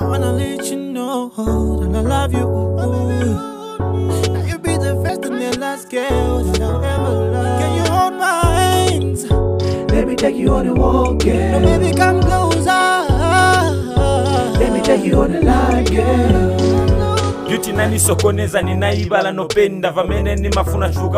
I wanna let you know that I love you. Now you be the first and the last girl that I'll ever love. Can you hold my hands? Let me take you on a walk, No, girl. baby, come closer. Let me take you on a light, girl. beauty nanisokoneza ninaibala nopenda vamene nimafuna shuka